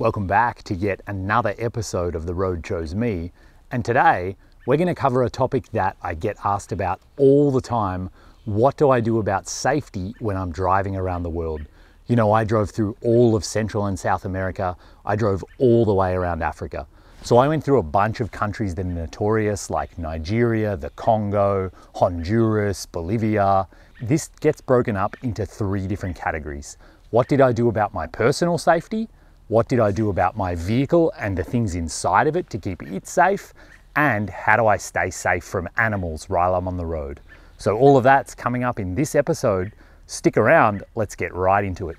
Welcome back to yet another episode of The Road Chose Me. And today we're going to cover a topic that I get asked about all the time. What do I do about safety when I'm driving around the world? You know, I drove through all of Central and South America. I drove all the way around Africa. So I went through a bunch of countries that are notorious like Nigeria, the Congo, Honduras, Bolivia. This gets broken up into three different categories. What did I do about my personal safety? What did I do about my vehicle and the things inside of it to keep it safe? And how do I stay safe from animals while I'm on the road? So all of that's coming up in this episode. Stick around, let's get right into it.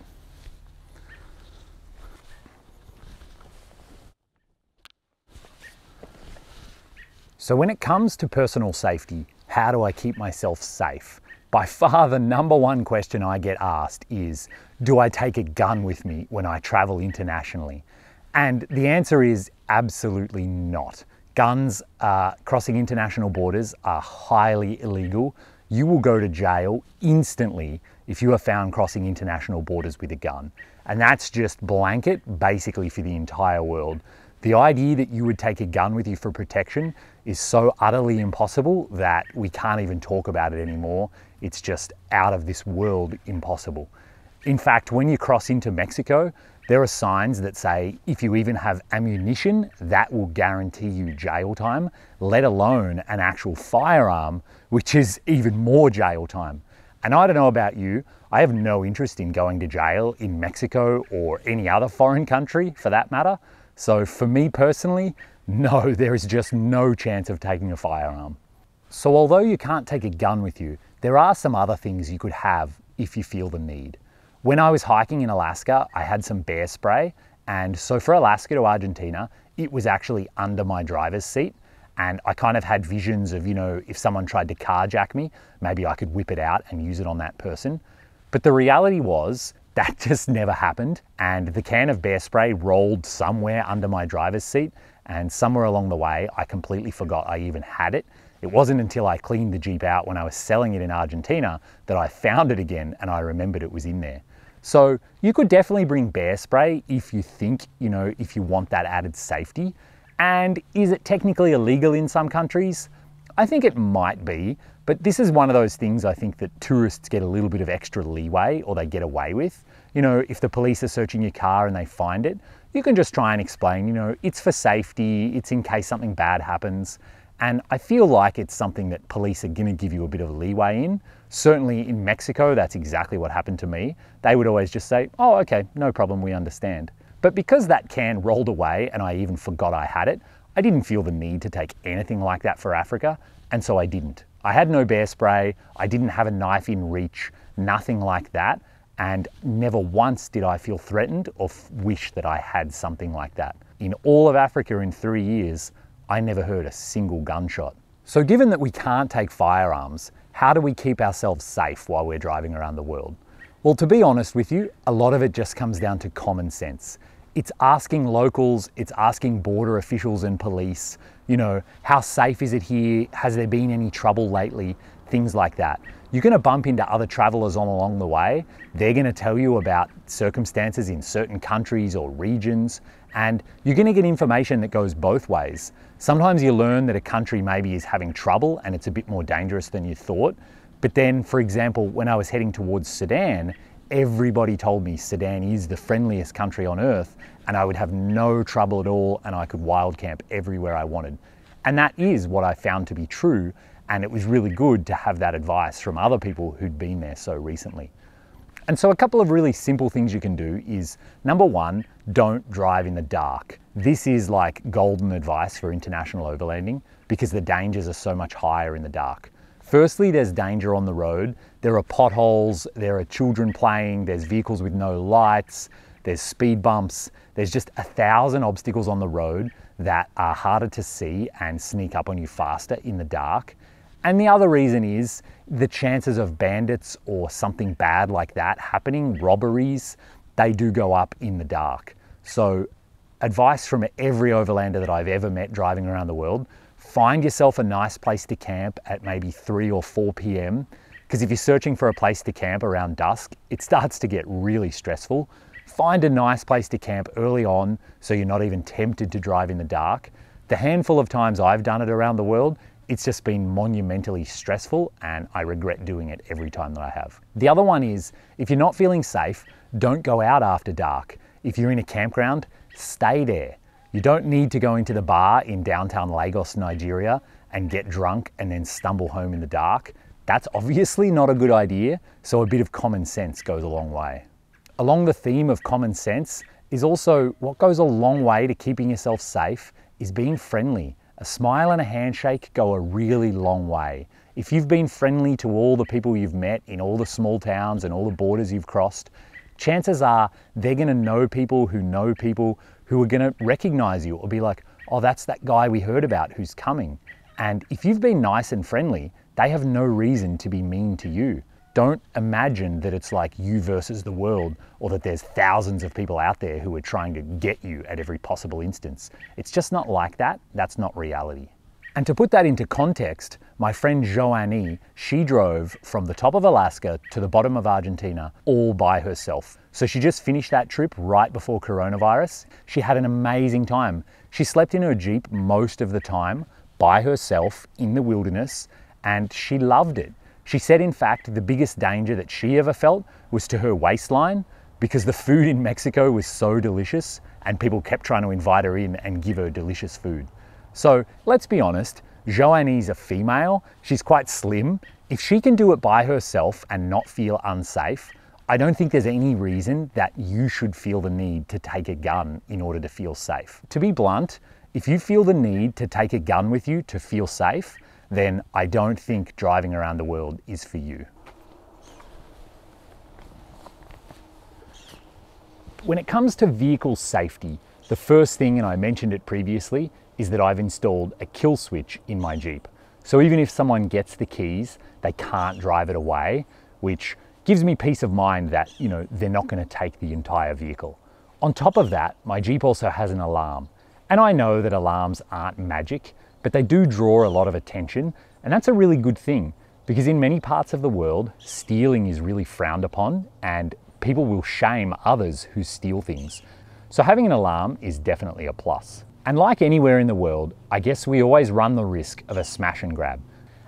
So when it comes to personal safety, how do I keep myself safe? By far the number one question I get asked is, do I take a gun with me when I travel internationally? And the answer is absolutely not. Guns uh, crossing international borders are highly illegal. You will go to jail instantly if you are found crossing international borders with a gun. And that's just blanket basically for the entire world. The idea that you would take a gun with you for protection is so utterly impossible that we can't even talk about it anymore. It's just out of this world impossible. In fact, when you cross into Mexico, there are signs that say if you even have ammunition, that will guarantee you jail time, let alone an actual firearm, which is even more jail time. And I don't know about you, I have no interest in going to jail in Mexico or any other foreign country for that matter. So for me personally, no, there is just no chance of taking a firearm. So although you can't take a gun with you, there are some other things you could have if you feel the need. When I was hiking in Alaska, I had some bear spray. And so for Alaska to Argentina, it was actually under my driver's seat. And I kind of had visions of, you know, if someone tried to carjack me, maybe I could whip it out and use it on that person. But the reality was that just never happened. And the can of bear spray rolled somewhere under my driver's seat. And somewhere along the way, I completely forgot I even had it. It wasn't until I cleaned the Jeep out when I was selling it in Argentina that I found it again and I remembered it was in there. So you could definitely bring bear spray if you think, you know, if you want that added safety. And is it technically illegal in some countries? I think it might be, but this is one of those things I think that tourists get a little bit of extra leeway or they get away with. You know, if the police are searching your car and they find it, you can just try and explain, you know, it's for safety, it's in case something bad happens. And I feel like it's something that police are to give you a bit of leeway in. Certainly in Mexico, that's exactly what happened to me. They would always just say, oh, okay, no problem, we understand. But because that can rolled away and I even forgot I had it, I didn't feel the need to take anything like that for Africa, and so I didn't. I had no bear spray, I didn't have a knife in reach, nothing like that, and never once did I feel threatened or wish that I had something like that. In all of Africa in three years, I never heard a single gunshot. So given that we can't take firearms, how do we keep ourselves safe while we're driving around the world? Well, to be honest with you, a lot of it just comes down to common sense. It's asking locals, it's asking border officials and police, you know, how safe is it here? Has there been any trouble lately? Things like that. You're going to bump into other travelers on along the way. They're going to tell you about circumstances in certain countries or regions, and you're going to get information that goes both ways. Sometimes you learn that a country maybe is having trouble and it's a bit more dangerous than you thought. But then, for example, when I was heading towards Sudan, everybody told me Sudan is the friendliest country on earth and I would have no trouble at all and I could wild camp everywhere I wanted. And that is what I found to be true and it was really good to have that advice from other people who'd been there so recently. And so a couple of really simple things you can do is number one, don't drive in the dark. This is like golden advice for international overlanding because the dangers are so much higher in the dark. Firstly, there's danger on the road. There are potholes, there are children playing, there's vehicles with no lights, there's speed bumps, there's just a thousand obstacles on the road that are harder to see and sneak up on you faster in the dark. And the other reason is the chances of bandits or something bad like that happening, robberies, they do go up in the dark. So, advice from every overlander that I've ever met driving around the world find yourself a nice place to camp at maybe 3 or 4 p.m. Because if you're searching for a place to camp around dusk, it starts to get really stressful. Find a nice place to camp early on so you're not even tempted to drive in the dark. The handful of times I've done it around the world, it's just been monumentally stressful and I regret doing it every time that I have. The other one is if you're not feeling safe, don't go out after dark. If you're in a campground, stay there. You don't need to go into the bar in downtown Lagos, Nigeria and get drunk and then stumble home in the dark. That's obviously not a good idea, so a bit of common sense goes a long way. Along the theme of common sense is also what goes a long way to keeping yourself safe is being friendly. A smile and a handshake go a really long way. If you've been friendly to all the people you've met in all the small towns and all the borders you've crossed, chances are they're gonna know people who know people who are gonna recognize you or be like, oh, that's that guy we heard about who's coming. And if you've been nice and friendly, they have no reason to be mean to you. Don't imagine that it's like you versus the world or that there's thousands of people out there who are trying to get you at every possible instance. It's just not like that. That's not reality. And to put that into context, my friend Joannie, she drove from the top of Alaska to the bottom of Argentina all by herself. So she just finished that trip right before coronavirus. She had an amazing time. She slept in her Jeep most of the time by herself in the wilderness and she loved it. She said, in fact, the biggest danger that she ever felt was to her waistline because the food in Mexico was so delicious and people kept trying to invite her in and give her delicious food. So let's be honest, Joannie's a female, she's quite slim. If she can do it by herself and not feel unsafe, I don't think there's any reason that you should feel the need to take a gun in order to feel safe. To be blunt, if you feel the need to take a gun with you to feel safe, then I don't think driving around the world is for you. When it comes to vehicle safety, the first thing, and I mentioned it previously, is that I've installed a kill switch in my Jeep. So even if someone gets the keys, they can't drive it away, which gives me peace of mind that, you know, they're not going to take the entire vehicle. On top of that, my Jeep also has an alarm. And I know that alarms aren't magic, but they do draw a lot of attention, and that's a really good thing because in many parts of the world, stealing is really frowned upon and people will shame others who steal things. So having an alarm is definitely a plus. And like anywhere in the world, I guess we always run the risk of a smash and grab.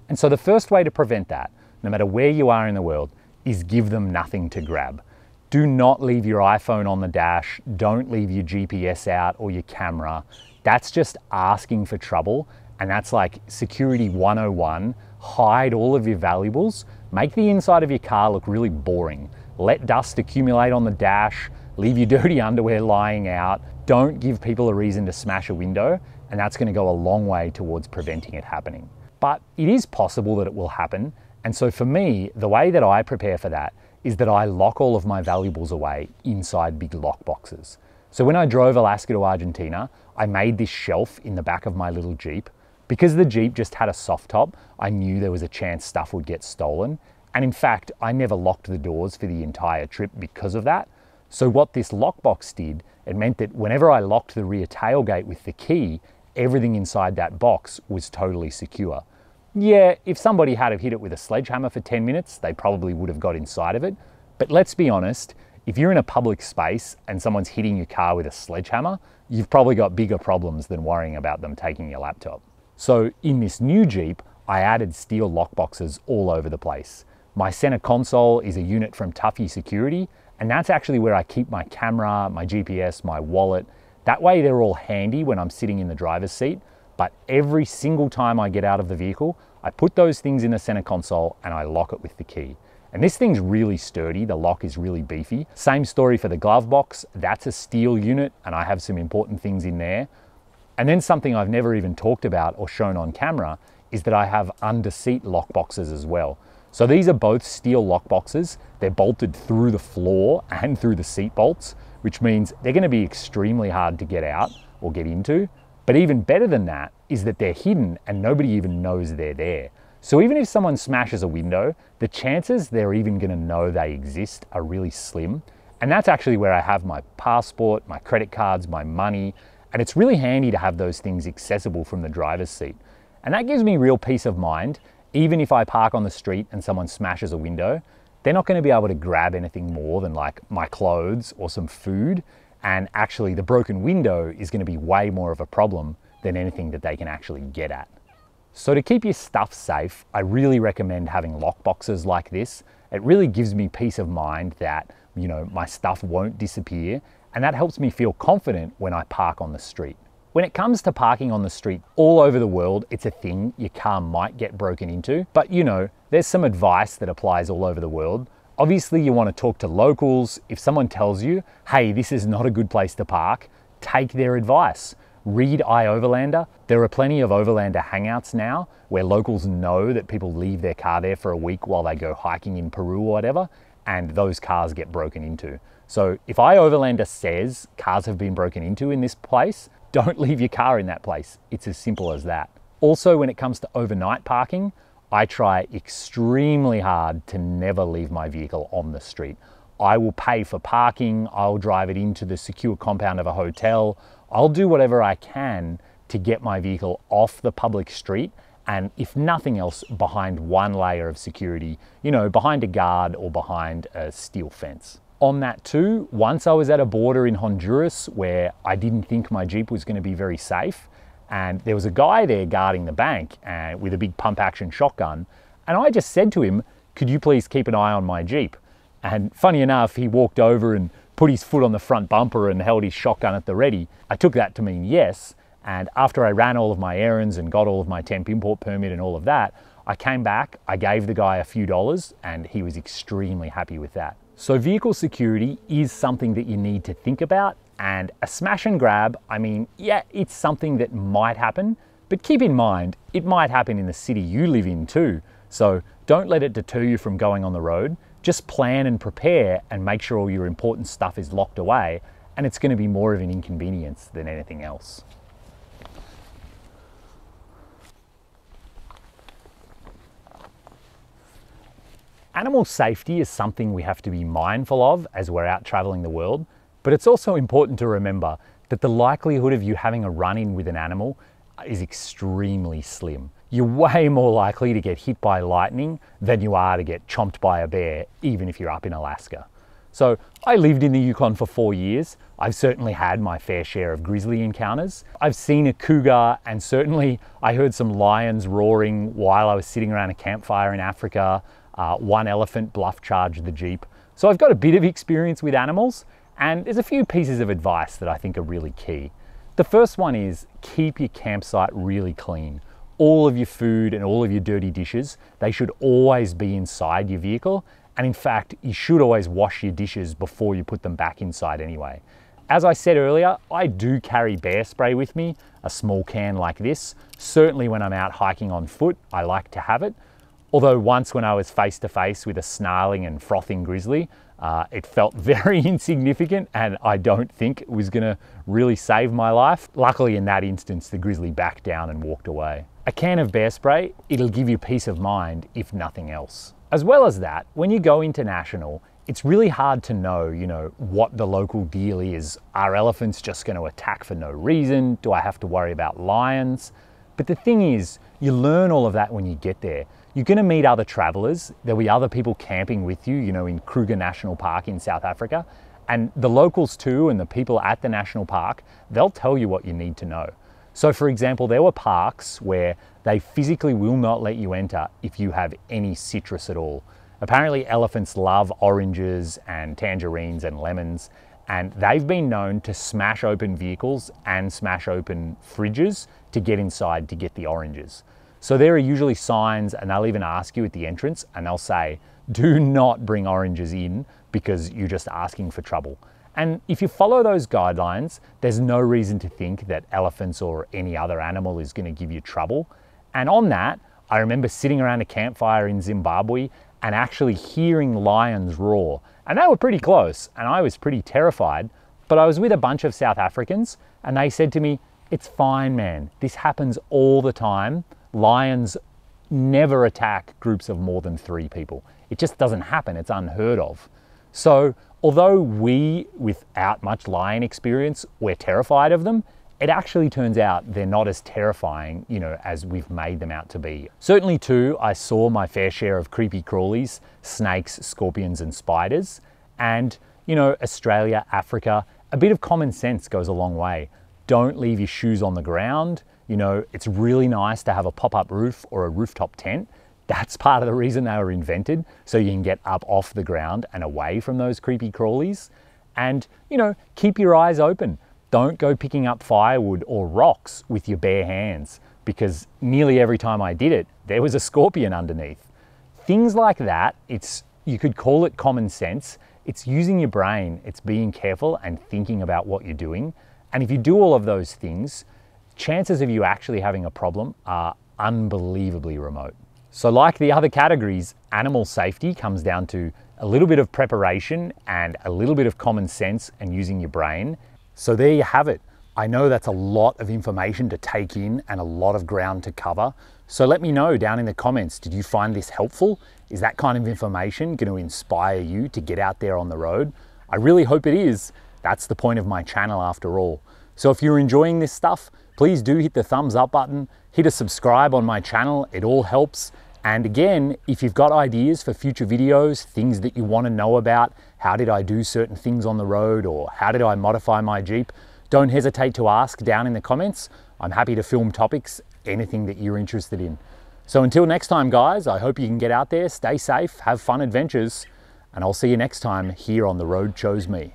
And so the first way to prevent that, no matter where you are in the world, is give them nothing to grab. Do not leave your iPhone on the dash, don't leave your GPS out or your camera. That's just asking for trouble and that's like security 101. Hide all of your valuables, make the inside of your car look really boring. Let dust accumulate on the dash, leave your dirty underwear lying out. Don't give people a reason to smash a window, and that's gonna go a long way towards preventing it happening. But it is possible that it will happen, and so for me, the way that I prepare for that is that I lock all of my valuables away inside big lock boxes. So when I drove Alaska to Argentina, I made this shelf in the back of my little Jeep because the Jeep just had a soft top, I knew there was a chance stuff would get stolen. And in fact, I never locked the doors for the entire trip because of that. So what this lockbox did, it meant that whenever I locked the rear tailgate with the key, everything inside that box was totally secure. Yeah, if somebody had have hit it with a sledgehammer for 10 minutes, they probably would have got inside of it. But let's be honest, if you're in a public space and someone's hitting your car with a sledgehammer, you've probably got bigger problems than worrying about them taking your laptop. So in this new Jeep, I added steel lockboxes all over the place. My center console is a unit from Tuffy Security, and that's actually where I keep my camera, my GPS, my wallet. That way they're all handy when I'm sitting in the driver's seat, but every single time I get out of the vehicle, I put those things in the center console and I lock it with the key. And this thing's really sturdy, the lock is really beefy. Same story for the glove box, that's a steel unit and I have some important things in there. And then something I've never even talked about or shown on camera is that I have under seat lock boxes as well. So these are both steel lock boxes. They're bolted through the floor and through the seat bolts, which means they're gonna be extremely hard to get out or get into. But even better than that is that they're hidden and nobody even knows they're there. So even if someone smashes a window, the chances they're even gonna know they exist are really slim. And that's actually where I have my passport, my credit cards, my money, and it's really handy to have those things accessible from the driver's seat. And that gives me real peace of mind, even if I park on the street and someone smashes a window. they're not going to be able to grab anything more than like my clothes or some food. And actually, the broken window is going to be way more of a problem than anything that they can actually get at. So to keep your stuff safe, I really recommend having lock boxes like this. It really gives me peace of mind that, you know, my stuff won't disappear and that helps me feel confident when I park on the street. When it comes to parking on the street all over the world, it's a thing your car might get broken into. But you know, there's some advice that applies all over the world. Obviously, you want to talk to locals. If someone tells you, hey, this is not a good place to park, take their advice. Read iOverlander. There are plenty of Overlander hangouts now where locals know that people leave their car there for a week while they go hiking in Peru or whatever, and those cars get broken into. So if iOverlander says cars have been broken into in this place, don't leave your car in that place. It's as simple as that. Also, when it comes to overnight parking, I try extremely hard to never leave my vehicle on the street. I will pay for parking, I'll drive it into the secure compound of a hotel, I'll do whatever I can to get my vehicle off the public street and if nothing else, behind one layer of security, you know, behind a guard or behind a steel fence on that too. Once I was at a border in Honduras where I didn't think my Jeep was going to be very safe, and there was a guy there guarding the bank and, uh, with a big pump action shotgun. And I just said to him, Could you please keep an eye on my Jeep? And funny enough, he walked over and put his foot on the front bumper and held his shotgun at the ready. I took that to mean yes. And after I ran all of my errands and got all of my temp import permit and all of that, I came back, I gave the guy a few dollars, and he was extremely happy with that. So vehicle security is something that you need to think about and a smash and grab, I mean, yeah, it's something that might happen, but keep in mind, it might happen in the city you live in too. So don't let it deter you from going on the road. Just plan and prepare and make sure all your important stuff is locked away and it's gonna be more of an inconvenience than anything else. Animal safety is something we have to be mindful of as we're out traveling the world, but it's also important to remember that the likelihood of you having a run-in with an animal is extremely slim. You're way more likely to get hit by lightning than you are to get chomped by a bear, even if you're up in Alaska. So I lived in the Yukon for four years. I've certainly had my fair share of grizzly encounters. I've seen a cougar and certainly I heard some lions roaring while I was sitting around a campfire in Africa. Uh, one elephant bluff charge the Jeep. So I've got a bit of experience with animals and there's a few pieces of advice that I think are really key. The first one is keep your campsite really clean. All of your food and all of your dirty dishes, they should always be inside your vehicle. And in fact, you should always wash your dishes before you put them back inside anyway. As I said earlier, I do carry bear spray with me, a small can like this. Certainly when I'm out hiking on foot, I like to have it. Although once when I was face to face with a snarling and frothing grizzly, uh, it felt very insignificant and I don't think it was gonna really save my life. Luckily in that instance, the grizzly backed down and walked away. A can of bear spray, it'll give you peace of mind if nothing else. As well as that, when you go international, it's really hard to know, you know, what the local deal is. Are elephants just going to attack for no reason? Do I have to worry about lions? But the thing is, you learn all of that when you get there. You're going to meet other travelers. There'll be other people camping with you, you know, in Kruger National Park in South Africa. And the locals too, and the people at the national park, they'll tell you what you need to know. So, for example, there were parks where they physically will not let you enter if you have any citrus at all. Apparently, elephants love oranges and tangerines and lemons, and they've been known to smash open vehicles and smash open fridges to get inside to get the oranges. So there are usually signs and they'll even ask you at the entrance and they'll say, do not bring oranges in because you're just asking for trouble. And if you follow those guidelines, there's no reason to think that elephants or any other animal is going to give you trouble. And on that, I remember sitting around a campfire in Zimbabwe and actually hearing lions roar. And they were pretty close, and I was pretty terrified. But I was with a bunch of South Africans, and they said to me, It's fine, man. This happens all the time lions never attack groups of more than three people. It just doesn't happen, it's unheard of. So, although we, without much lion experience, we're terrified of them, it actually turns out they're not as terrifying, you know, as we've made them out to be. Certainly too, I saw my fair share of creepy crawlies, snakes, scorpions and spiders. And, you know, Australia, Africa, a bit of common sense goes a long way. Don't leave your shoes on the ground. You know, it's really nice to have a pop-up roof or a rooftop tent. That's part of the reason they were invented, so you can get up off the ground and away from those creepy crawlies. And, you know, keep your eyes open. Don't go picking up firewood or rocks with your bare hands because nearly every time I did it, there was a scorpion underneath. Things like that, it's you could call it common sense. It's using your brain, it's being careful and thinking about what you're doing. And if you do all of those things, chances of you actually having a problem are unbelievably remote. So like the other categories, animal safety comes down to a little bit of preparation and a little bit of common sense and using your brain. So there you have it. I know that's a lot of information to take in and a lot of ground to cover. So let me know down in the comments, did you find this helpful? Is that kind of information going to inspire you to get out there on the road? I really hope it is. That's the point of my channel after all. So if you're enjoying this stuff, please do hit the thumbs up button, hit a subscribe on my channel, it all helps. And again, if you've got ideas for future videos, things that you want to know about, how did I do certain things on the road or how did I modify my Jeep, don't hesitate to ask down in the comments. I'm happy to film topics, anything that you're interested in. So until next time, guys, I hope you can get out there, stay safe, have fun adventures, and I'll see you next time here on The Road Chose Me.